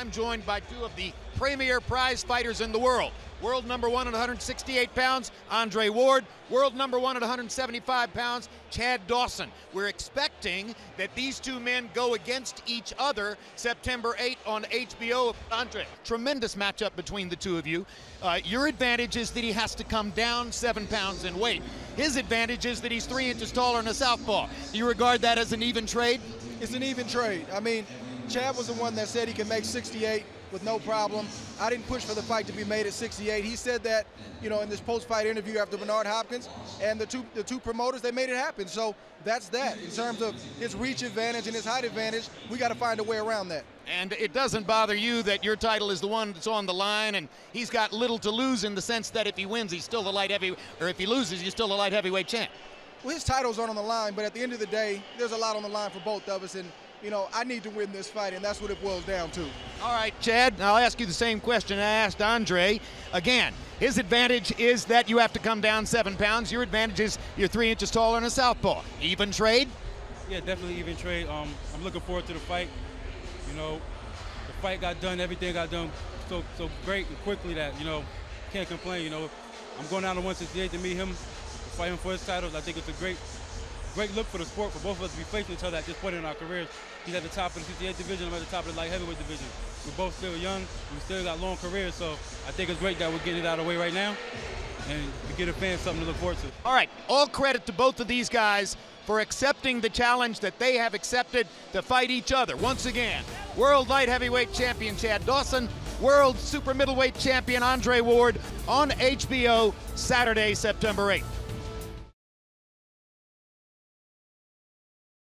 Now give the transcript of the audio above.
I'm joined by two of the premier prize fighters in the world. World number one at 168 pounds, Andre Ward. World number one at 175 pounds, Chad Dawson. We're expecting that these two men go against each other September 8 on HBO. Andre, tremendous matchup between the two of you. Uh, your advantage is that he has to come down seven pounds in weight. His advantage is that he's three inches taller than a southpaw. Do you regard that as an even trade? It's an even trade. I mean, Chad was the one that said he can make 68 with no problem. I didn't push for the fight to be made at 68. He said that, you know, in this post-fight interview after Bernard Hopkins, and the two the two promoters they made it happen. So that's that. In terms of his reach advantage and his height advantage, we got to find a way around that. And it doesn't bother you that your title is the one that's on the line, and he's got little to lose in the sense that if he wins, he's still the light heavy, or if he loses, he's still the light heavyweight champ. Well, his titles aren't on the line, but at the end of the day, there's a lot on the line for both of us, and you know, I need to win this fight, and that's what it boils down to. All right, Chad, I'll ask you the same question I asked Andre. Again, his advantage is that you have to come down seven pounds. Your advantage is you're three inches taller than a southpaw. Even trade? Yeah, definitely even trade. Um, I'm looking forward to the fight. You know, the fight got done, everything got done so so great and quickly that you know can't complain. You know, I'm going down to 168 to meet him, fight him for his titles. I think it's a great great look for the sport for both of us to be facing each other at this point in our careers. He's at the top of the 58 division, I'm at the top of the light heavyweight division. We're both still young, we still got long careers, so I think it's great that we're getting it out of the way right now and to get a fan something to look forward to. All right, all credit to both of these guys for accepting the challenge that they have accepted to fight each other. Once again, World Light Heavyweight Champion Chad Dawson, World Super Middleweight Champion Andre Ward on HBO Saturday, September 8th.